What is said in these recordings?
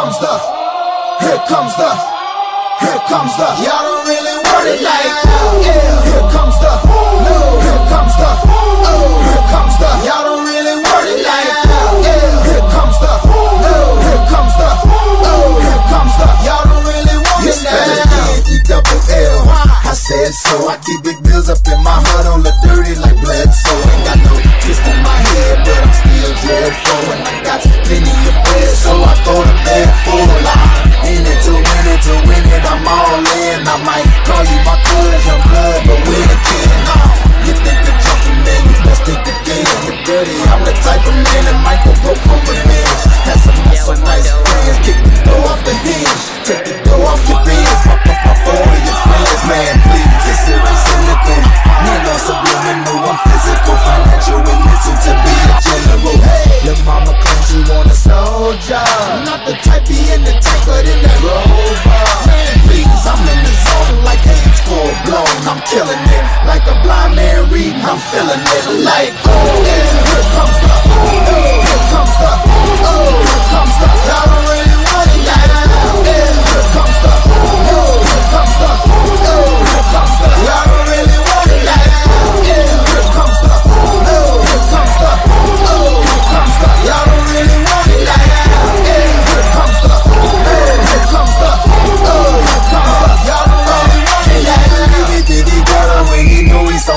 comes the, here comes the, y'all don't really want it like, yeah. Here comes the, no. Here comes the, oh. Here comes the, y'all don't really want it like, yeah. Here comes the, no. Here comes the, oh. Here comes the, y'all don't really want it like. E double L. I said so. I keep big bills up in my heart on the dirty like blood. So ain't got no twist in my head, but I'm still dread for. And I got plenty of a soldier, not the type be in the tank, but in the rover. Man, please, I'm in the zone like AIDS full blown. I'm killing it like a blind man reading. I'm feeling it like, oh, yeah, here comes the, oh, here comes the, oh,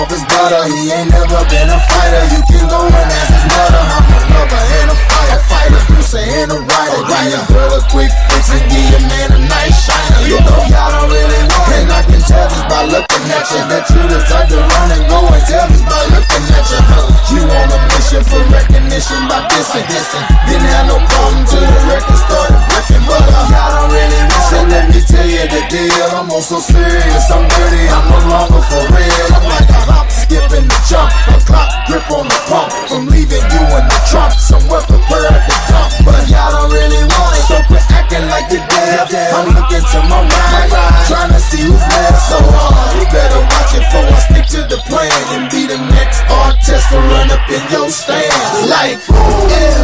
knew he butter. He ain't never been a fighter. You can go and ask his mother. I'm a lover and a firefighter, producer and a writer. Give your girl a quick fix and give your man a nice shiner. You know y'all don't really want it. And I can tell just by looking at you that you the type to run and go and tell just by looking at you. Huh? You on a mission for recognition by dissing, dissing. Didn't have no problem till the record started breaking, but uh, y'all don't really want it. So let me tell you the deal. I'm on so serious, I'm dirty, I'm no longer for real. I'm like a skip and the jump, a clock grip on the pump. From leaving you in the trunk, somewhere prepared to dump. But y'all don't really want it, so quit acting like you're dead. I'm looking to my right, trying to see who's left. So uh, you better watch it for I stick to the plan and be the next artist to run up in your stand. Like, yeah.